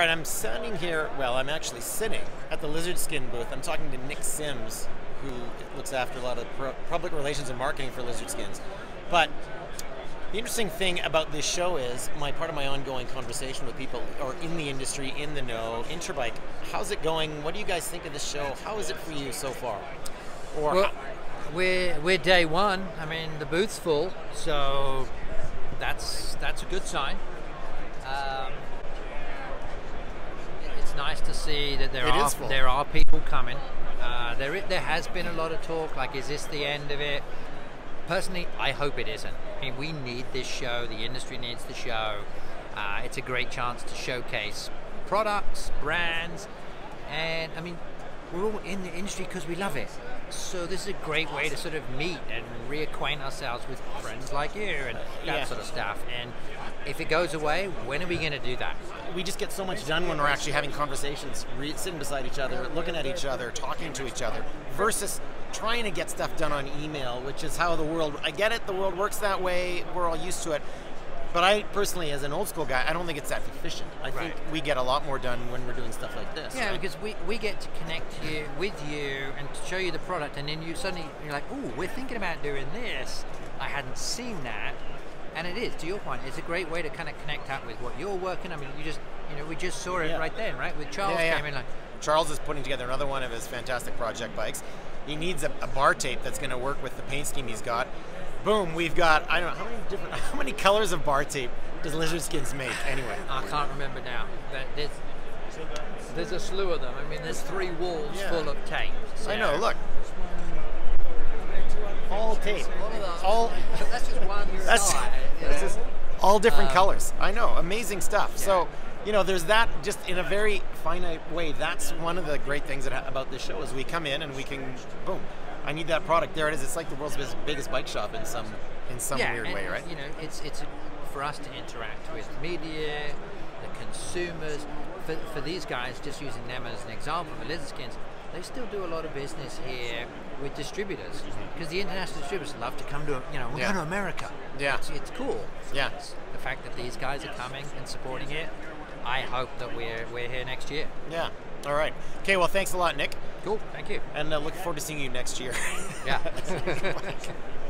All right, I'm standing here, well, I'm actually sitting at the Lizard Skin booth. I'm talking to Nic Sims, who looks after a lot of public relations and marketing for Lizard Skins. But the interesting thing about this show is my part of my ongoing conversation with people or in the industry, in the know, Interbike. How's it going? What do you guys think of this show? How is it for you so far? Or well, we're we're day one. I mean, the booth's full, so that's that's a good sign. Um, nice to see that there it are there are people coming. Uh, there there has been a lot of talk. Like, is this the end of it? Personally, I hope it isn't. I mean, we need this show. The industry needs the show. Uh, it's a great chance to showcase products, brands, and I mean, we're all in the industry because we love it. So this is a great way to sort of meet and reacquaint ourselves with friends like you and that yeah. sort of stuff. And if it goes away, when are we going to do that? We just get so much done when we're actually having conversations, re- sitting beside each other, looking at each other, talking to each other, versus trying to get stuff done on email, which is how the world. I get it. The world works that way. We're all used to it. But I personally, as an old school guy, I don't think it's that efficient. I right. think we get a lot more done when we're doing stuff like this. Yeah, right? because we, we get to connect you with you and to show you the product, and then you suddenly you're like, oh, we're thinking about doing this. I hadn't seen that, and it is. To your point, it's a great way to kind of connect out with what you're working. I mean, you just you know we just saw it yeah. right then, right? With Charles yeah, yeah. came in like. Charles is putting together another one of his fantastic project bikes. He needs a, a bar tape that's going to work with the paint scheme he's got boom, we've got I don't know how many different how many colors of bar tape does Lizard Skins make anyway? I can't remember now. But there's, there's a slew of them. I mean, there's three walls yeah. full of tape. So. I know. Look. All tape. All. That's just one that's, side. That's just all different um, colors. I know. Amazing stuff. Yeah. So you know, there's that just in a very finite way. That's one of the great things about this show is we come in and we can, boom, I need that product. There it is. It's like the world's biggest bike shop in some in some yeah, weird and, way, right? You know, it's it's for us to interact with media, the consumers. For, for these guys, just using them as an example, the Lizard Skins, they still do a lot of business here with distributors mm-hmm. because the international distributors love to come to you know we're yeah. going to America. Yeah, it's, it's cool. Yeah, it's the fact that these guys are coming and supporting it. I hope that we're we're here next year. Yeah. All right. Okay. Well, thanks a lot, Nic. Cool. Thank you. And uh, looking forward to seeing you next year. yeah.